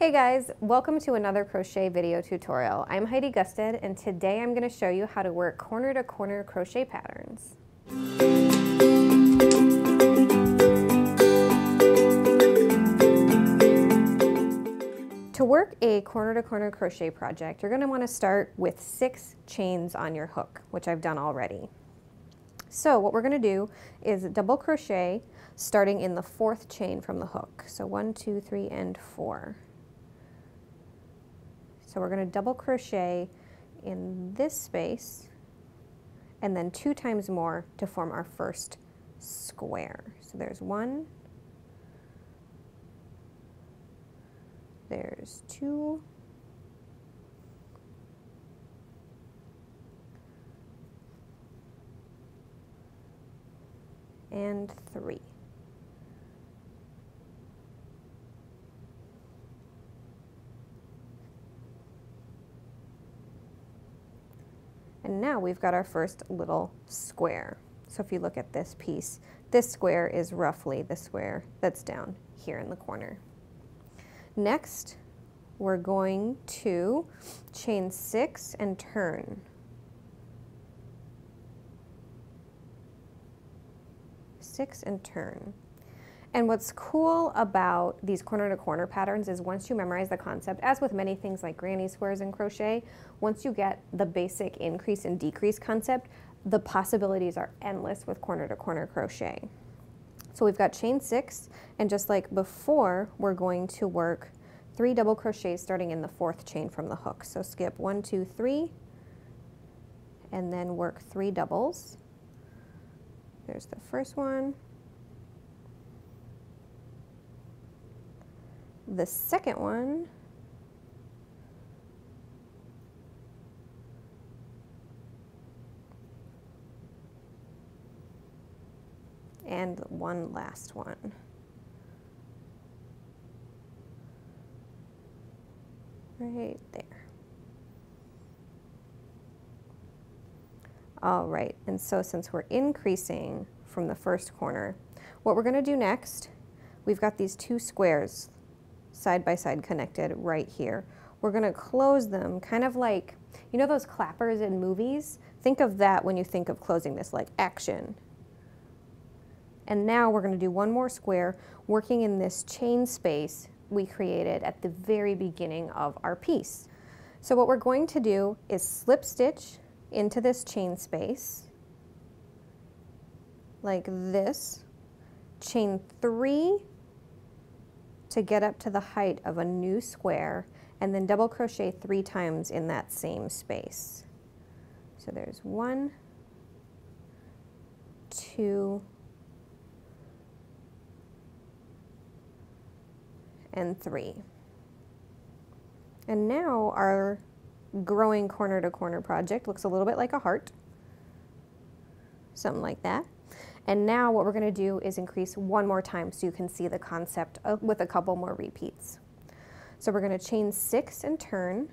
Hey guys, welcome to another crochet video tutorial. I'm Heidi Gustad and today I'm going to show you how to work corner to corner crochet patterns. To work a corner to corner crochet project, you're going to want to start with six chains on your hook, which I've done already. So what we're going to do is double crochet starting in the fourth chain from the hook. So one, two, three, and four. So we're going to double crochet in this space and then two times more to form our first square. So there's one, there's two, and three. And now we've got our first little square. So if you look at this piece, this square is roughly the square that's down here in the corner. Next, we're going to chain six and turn. Six and turn. And what's cool about these corner to corner patterns is once you memorize the concept, as with many things like granny squares and crochet, once you get the basic increase and decrease concept, the possibilities are endless with corner to corner crochet. So we've got chain six, and just like before, we're going to work three double crochets starting in the fourth chain from the hook. So skip one, two, three, and then work three doubles. There's the first one, The second one and one last one. Right there. All right, and so since we're increasing from the first corner, what we're gonna do next, we've got these two squares side by side connected right here. We're gonna close them kind of like, you know those clappers in movies? Think of that when you think of closing this, like action. And now we're gonna do one more square working in this chain space we created at the very beginning of our piece. So what we're going to do is slip stitch into this chain space like this, chain three to get up to the height of a new square and then double crochet three times in that same space. So there's one, two, and three. And now our growing corner to corner project looks a little bit like a heart, something like that. And now what we're going to do is increase one more time so you can see the concept with a couple more repeats. So we're going to chain six and turn.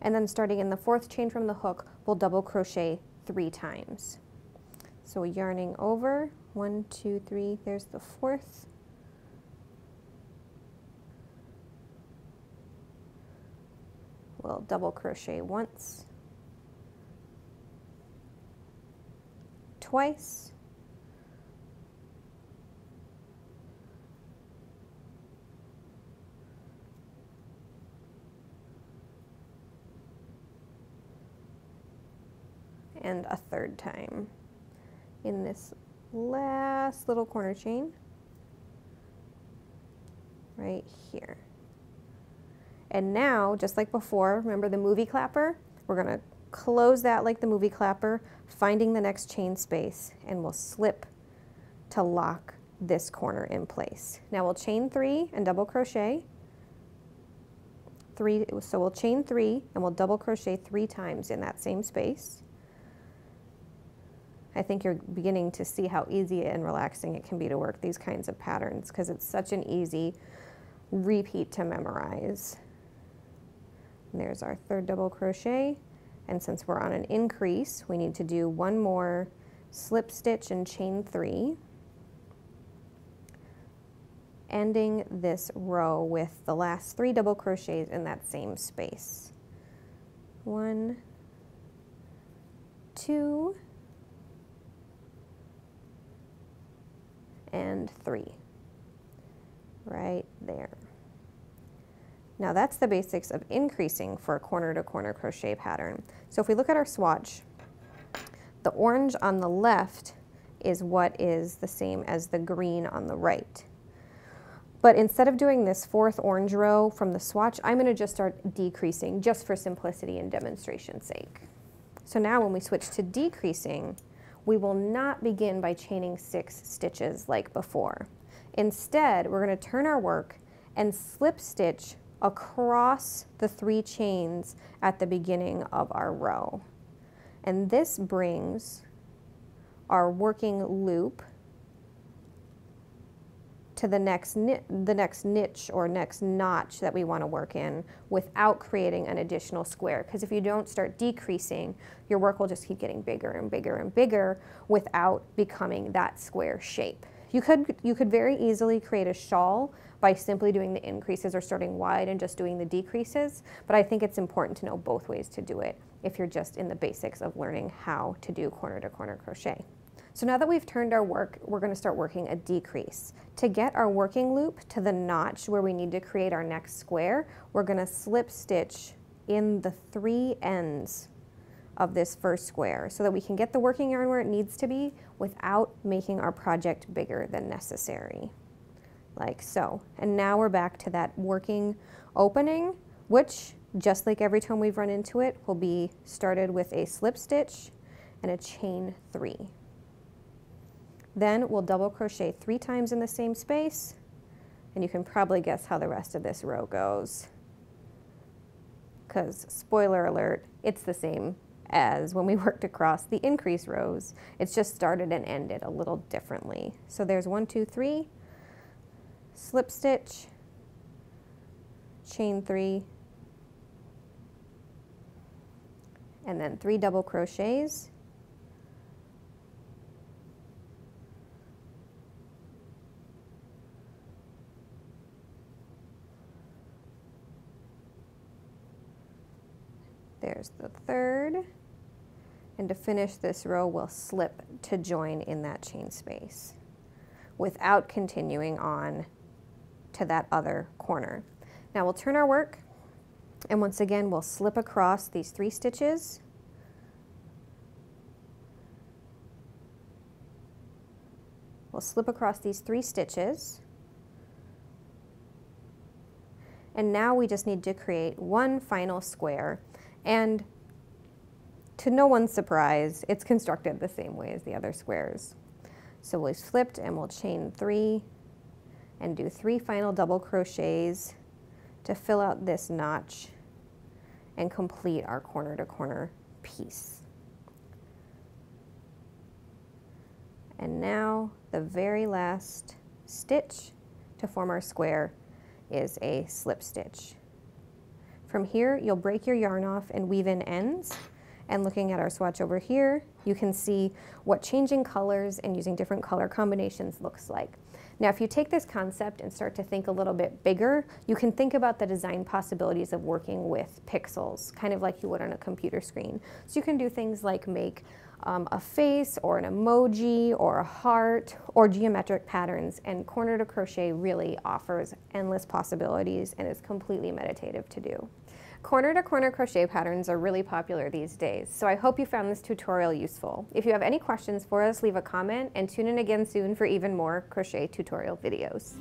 And then starting in the fourth chain from the hook, we'll double crochet three times. So yarning over, one, two, three, there's the fourth. We'll double crochet once. Twice. and a third time in this last little corner chain right here. And now, just like before, remember the movie clapper? We're going to close that like the movie clapper, finding the next chain space, and we'll slip to lock this corner in place. Now we'll chain three and double crochet. Three, so we'll chain three and we'll double crochet three times in that same space. I think you're beginning to see how easy and relaxing it can be to work these kinds of patterns because it's such an easy repeat to memorize. And there's our third double crochet. And since we're on an increase, we need to do one more slip stitch and chain three. ending this row with the last three double crochets in that same space. One, two, and three, right there. Now that's the basics of increasing for a corner to corner crochet pattern. So if we look at our swatch, the orange on the left is what is the same as the green on the right. But instead of doing this fourth orange row from the swatch, I'm going to just start decreasing just for simplicity and demonstration's sake. So now when we switch to decreasing, we will not begin by chaining six stitches like before. Instead, we're going to turn our work and slip stitch across the three chains at the beginning of our row. And this brings our working loop to the next, the next niche or next notch that we want to work in without creating an additional square. Because if you don't start decreasing, your work will just keep getting bigger and bigger and bigger without becoming that square shape. You could, you could very easily create a shawl by simply doing the increases or starting wide and just doing the decreases, but I think it's important to know both ways to do it if you're just in the basics of learning how to do corner to corner crochet. So now that we've turned our work, we're gonna start working a decrease. To get our working loop to the notch where we need to create our next square, we're gonna slip stitch in the three ends of this first square so that we can get the working yarn where it needs to be without making our project bigger than necessary, like so. And now we're back to that working opening, which just like every time we've run into it, will be started with a slip stitch and a chain three. Then we'll double crochet three times in the same space, and you can probably guess how the rest of this row goes. Because, spoiler alert, it's the same as when we worked across the increase rows. It's just started and ended a little differently. So there's one, two, three, slip stitch, chain three, and then three double crochets There's the third. And to finish this row, we'll slip to join in that chain space without continuing on to that other corner. Now we'll turn our work and once again we'll slip across these three stitches We'll slip across these three stitches and now we just need to create one final square and to no one's surprise, it's constructed the same way as the other squares. So we've flipped and we'll chain three and do three final double crochets to fill out this notch and complete our corner to corner piece. And now the very last stitch to form our square is a slip stitch. From here, you'll break your yarn off and weave in ends. And looking at our swatch over here, you can see what changing colors and using different color combinations looks like. Now, if you take this concept and start to think a little bit bigger, you can think about the design possibilities of working with pixels, kind of like you would on a computer screen. So you can do things like make um, a face or an emoji or a heart or geometric patterns and corner to crochet really offers endless possibilities and is completely meditative to do. Corner to corner crochet patterns are really popular these days, so I hope you found this tutorial useful. If you have any questions for us, leave a comment and tune in again soon for even more crochet tutorial videos.